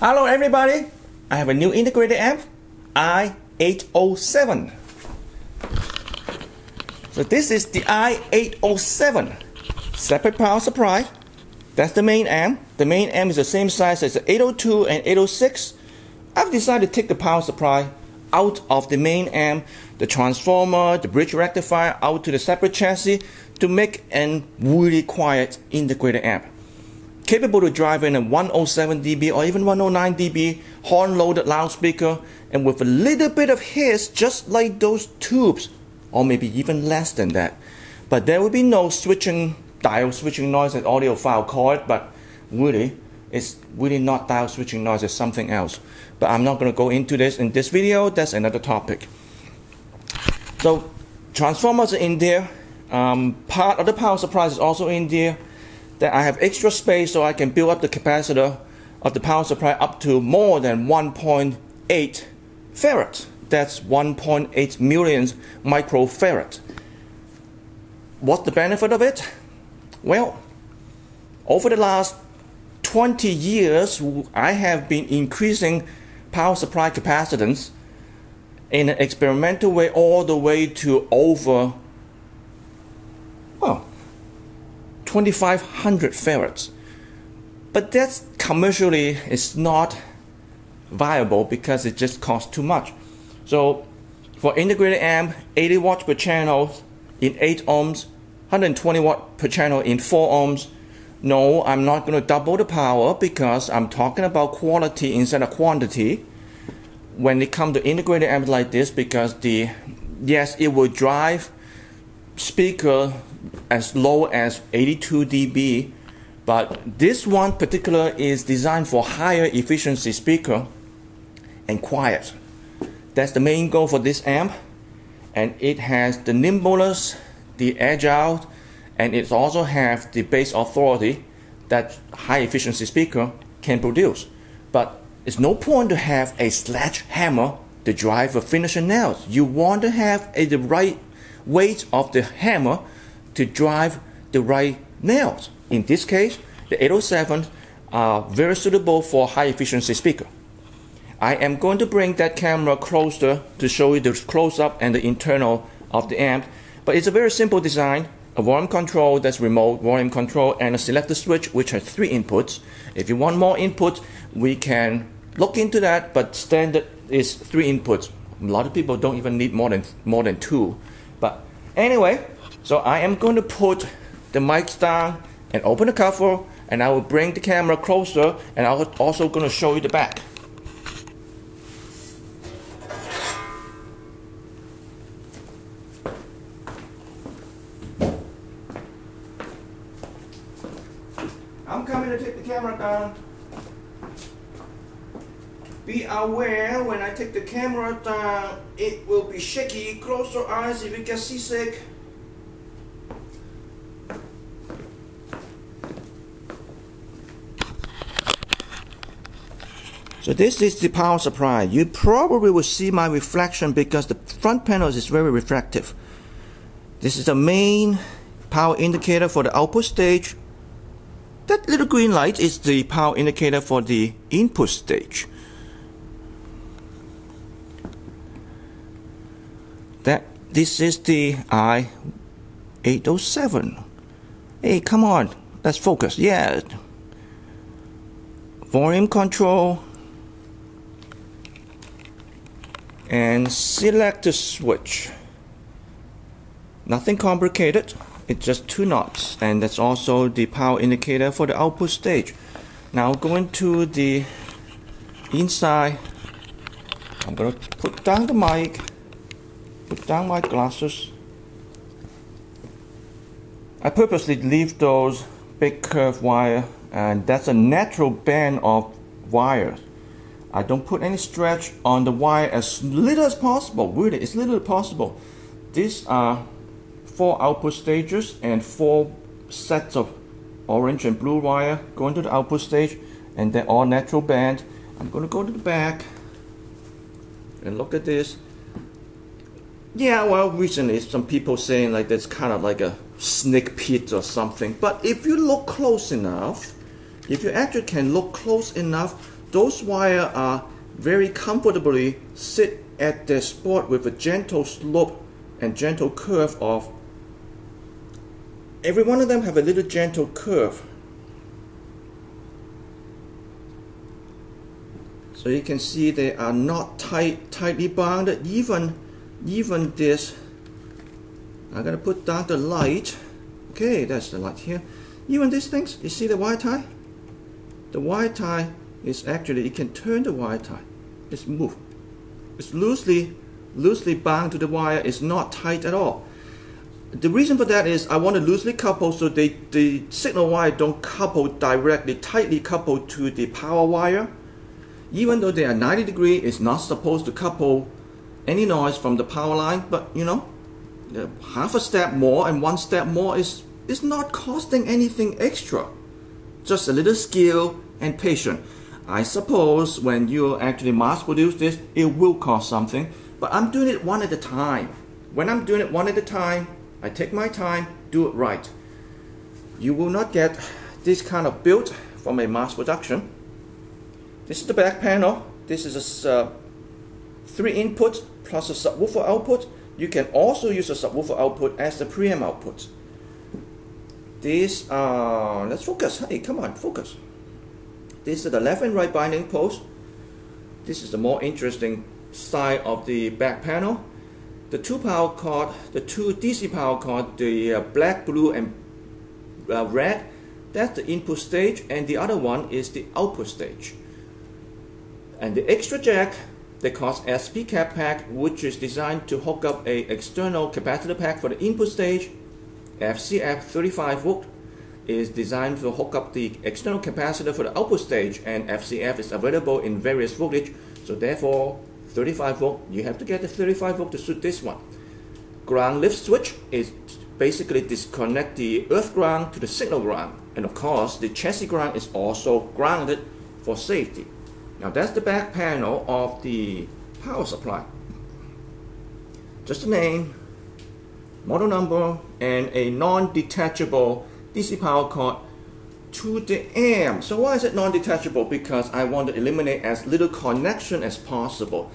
Hello everybody, I have a new integrated amp, i807. So this is the i807, separate power supply. That's the main amp. The main amp is the same size as the 802 and 806. I've decided to take the power supply out of the main amp, the transformer, the bridge rectifier out to the separate chassis to make a really quiet integrated amp capable to drive in a 107 dB or even 109 dB horn loaded loudspeaker and with a little bit of hiss just like those tubes or maybe even less than that. But there will be no switching diode switching noise that audiophile call it, but really it's really not diode switching noise, it's something else. But I'm not going to go into this in this video, that's another topic. So transformers are in there, um, part of the power supply is also in there that I have extra space so I can build up the capacitor of the power supply up to more than 1.8 farad. That's 1.8 million microfarad. What's the benefit of it? Well, over the last 20 years, I have been increasing power supply capacitance in an experimental way all the way to over, well, 2500 farads. But that's commercially is not viable because it just costs too much. So for integrated amp, 80 watts per channel in 8 ohms, 120 watt per channel in 4 ohms. No, I'm not going to double the power because I'm talking about quality instead of quantity when it comes to integrated amp like this because the yes it will drive speaker as low as 82 dB, but this one particular is designed for higher efficiency speaker and quiet. That's the main goal for this amp, and it has the nimbleness, the agile, and it also has the bass authority that high efficiency speaker can produce. But it's no point to have a sledgehammer to drive a finishing nails. You want to have a, the right weight of the hammer to drive the right nails. In this case, the 807 are very suitable for high efficiency speaker. I am going to bring that camera closer to show you the close-up and the internal of the amp, but it's a very simple design, a volume control that's remote volume control and a selector switch which has three inputs. If you want more input, we can look into that, but standard is three inputs. A lot of people don't even need more than more than two. Anyway, so I am going to put the mics down and open the cover and I will bring the camera closer and I'm also going to show you the back. Be aware when I take the camera down, it will be shaky. Close your eyes if you get seasick. So this is the power supply. You probably will see my reflection because the front panel is very reflective. This is the main power indicator for the output stage. That little green light is the power indicator for the input stage. That this is the i807. Hey, come on, let's focus. Yeah. Volume control and select the switch. Nothing complicated, it's just two knobs and that's also the power indicator for the output stage. Now going to the inside, I'm gonna put down the mic, put down my glasses. I purposely leave those big curved wire and that's a natural band of wires I don't put any stretch on the wire as little as possible. Really, as little as possible. These are four output stages and four sets of orange and blue wire going to the output stage and they're all natural band. I'm going to go to the back and look at this. Yeah, well, recently some people saying like that's kind of like a snake pit or something. But if you look close enough, if you actually can look close enough, those wires are very comfortably sit at their spot with a gentle slope and gentle curve of every one of them have a little gentle curve so you can see they are not tight tightly bounded even even this I'm gonna put down the light. Okay that's the light here. Even these things you see the wire tie? The wire tie is actually you can turn the wire tie. It's move. It's loosely loosely bound to the wire. It's not tight at all. The reason for that is I want to loosely couple so they, the signal wire don't couple directly tightly coupled to the power wire. Even though they are 90 degree it's not supposed to couple any noise from the power line but you know half a step more and one step more is is not costing anything extra. Just a little skill and patience. I suppose when you actually mass produce this it will cost something but I'm doing it one at a time. When I'm doing it one at a time I take my time do it right. You will not get this kind of build from a mass production. This is the back panel. This is a uh, three input plus a subwoofer output. You can also use a subwoofer output as the preamp output. These are, let's focus, hey, come on, focus. This is the left and right binding post. This is the more interesting side of the back panel. The two power cord, the two DC power cord, the uh, black, blue, and uh, red, that's the input stage, and the other one is the output stage. And the extra jack they cost SP cap pack, which is designed to hook up a external capacitor pack for the input stage. FCF 35 volt is designed to hook up the external capacitor for the output stage, and FCF is available in various voltage. So therefore, 35 volt, you have to get the 35 volt to suit this one. Ground lift switch is basically disconnect the earth ground to the signal ground, and of course, the chassis ground is also grounded for safety. Now that's the back panel of the power supply. Just a name, model number, and a non-detachable DC power cord to the amp. So why is it non-detachable? Because I want to eliminate as little connection as possible.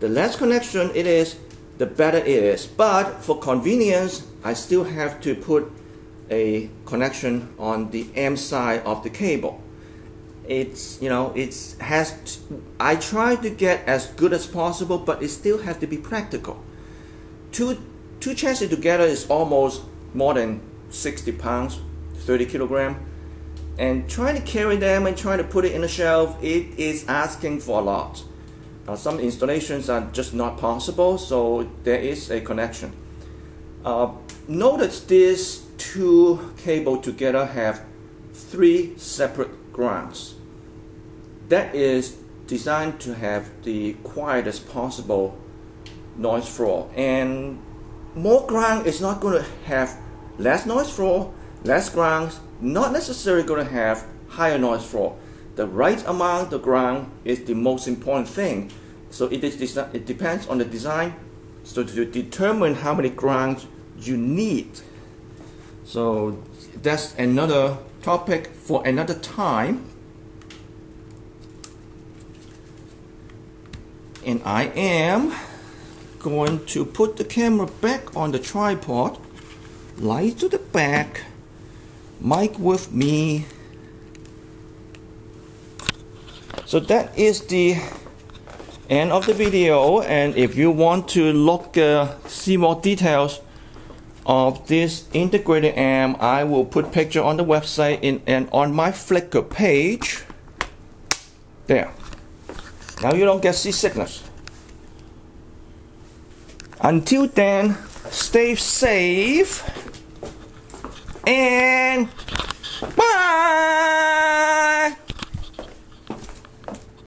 The less connection it is, the better it is. But for convenience, I still have to put a connection on the amp side of the cable it's you know it's has I try to get as good as possible but it still has to be practical. Two two chassis together is almost more than 60 pounds 30 kilogram. And trying to carry them and trying to put it in a shelf it is asking for a lot. Uh, some installations are just not possible so there is a connection. Uh, notice these two cable together have three separate grounds that is designed to have the quietest possible noise floor. And more ground is not going to have less noise floor less ground not necessarily going to have higher noise floor. The right amount of ground is the most important thing. So it is it depends on the design. So to determine how many grounds you need. So that's another topic for another time and I am going to put the camera back on the tripod light to the back mic with me. So that is the end of the video. And if you want to look uh, see more details of this integrated amp I will put picture on the website in, and on my Flickr page. There now you don't get seasickness. Until then, stay safe and bye.